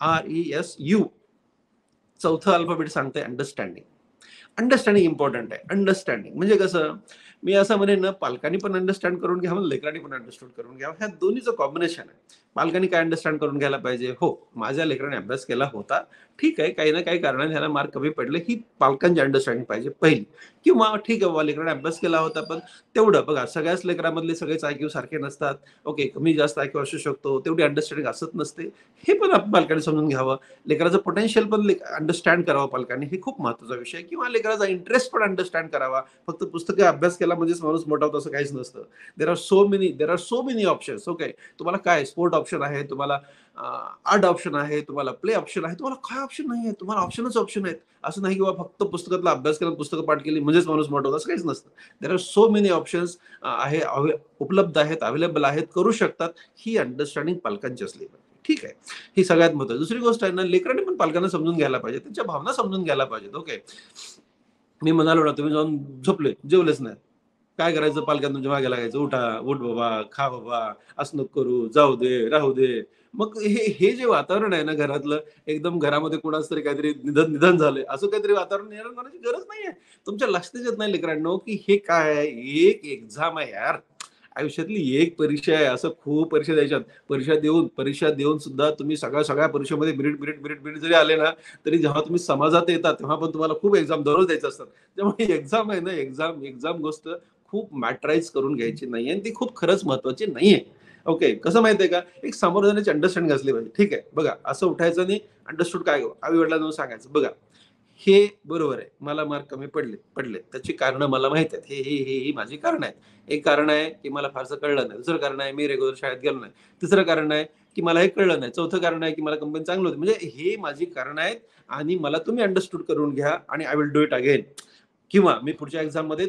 R E S U चौथं alphabet सांगते understanding understanding important आहे. अंडरस्टँडिंग म्हणजे कसं? मी असं म्हणेन ना पालकांनी पण अंडरस्टँड करून घ्यावं म्हणजे लेकरांनी पण अंडरस्टँड करून घ्यावं ह्या दोन्हीचं कॉम्बिनेशन आहे. पालकांनी काय अंडरस्टँड करून घ्यायला पाहिजे? हो माझ्या लेकराने अभ्यास केला होता. ठीक आहे काही ना काही कारणाने ह्याला मार्क कमी पडले. ही पालकांची अंडरस्टँडिंग पाहिजे पहिली. किंवा ठीक आहे बाबा लेकराने अभ्यास केला होता पण तेवढं बघा सगळ्याच लेकरामधले सगळेच आयक्यू सारखे नसतात. ओके कमी जास्त आयक्यू असू शकतो तेवढी अंडरस्टँडिंग असत नसते. हे पण आपण पालकांनी समजून घ्यावं. लेकराचं पोटेन्शियल पण अंडरस्टँड करावं पालकांनी. हे खूप महत्त्वाचा विषय किंवा लेकराचा इंटरेस्ट पण अंडरस्टँड करावा. फक्त पुस्तकं अभ्यास केला म्हणजेच माणूस मोठा होतो असं काहीच नसतं. There are so many there are so many options okay तुम्हाला काय स्पोर्ट ऑप्शन आहे तुम्हाला आर्ट ऑप्शन आहे तुम्हाला प्ले ऑप्शन आहे तुम्हाला काय ऑप्शन नाही आहे? तुम्हाला ऑप्शनच ऑप्शन आहेत. असं नाही की बाबा फक्त पुस्तकातला अभ्यास केला पुस्तकं पाठ केली म्हणजेच माणूस मोठा होतो असं काहीच नसतं. There are so many options आहे उपलब्ध आहेत अवेलेबल आहेत करू शकतात ही अंडरस्टँडिंग पालकांची असली ठीक आहे? ही सगळ्यात महत्वाची दुसरी गोष्ट आहे ना लेकरांनी पण पालकांना समजून घ्यायला पाहिजे त्यांच्या भावना समजून घ्यायला पाहिजेत ओके मी म्हणालो ना तुम्ही जाऊन झोपले जेवलेच नाही काय करायचं पालकांना तुमच्या मागे लागायचं? उठा उठ बाबा खा बाबा असं करू जाऊ दे राहू दे. मग हे हे जे वातावरण आहे ना घरातलं एकदम घरामध्ये कोणाच तरी काहीतरी निधन निधन झालंय. असं काहीतरी वातावरण निर्माण करण्याची गरज नाहीये तुमच्या लक्षात येत नाही लेकरांनो की हे काय आहे? एक एक्झाम आहे यार. आयुष्यातली एक परीक्षा आहे. असं खूप परीक्षा द्यायच्यात. परीक्षा देऊन परीक्षा देऊन सुद्धा तुम्ही सगळ्या सगळ्या परीक्षेमध्ये मिनिट मिनिट मिनिट मिनिट जरी आले ना तरी जेव्हा तुम्ही समाजात येतात तेव्हा पण तुम्हाला खूप एक्झाम दररोज द्यायचं असतात. त्यामुळे एक्झाम आहे ना एक्झाम एक्झाम गोष्ट खूप मॅटराईज करून घ्यायची नाहीये आणि ती खूप खरंच महत्वाची नाहीये. ओके कसं माहितीये का? एक समोर जाण्याची अंडरस्टँडिंग असली पाहिजे. ठीक? आहे बघा असं उठायचं आणि अंडरस्टूड काय आई वडिलांना सांगायचं बघा हे बरोबर आहे. मला मार्क कमी पडले पडले त्याची कारण मला माहीत आहेत. हे हे हे ही माझी कारण आहेत. एक कारण आहे की मला फारसं कळलं नाही. दुसरं कारण आहे मी रेग्युलर शाळेत गेलो नाही. तिसरं कारण आहे की मला हे कळलं नाही. चौथं कारण आहे की मला कंपनी चांगलं होती. म्हणजे हे माझी कारण आहेत आणि मला तुम्ही अंडरस्टूड करून घ्या आणि I will do it again किंवा मी पुढच्या एक्झाममध्ये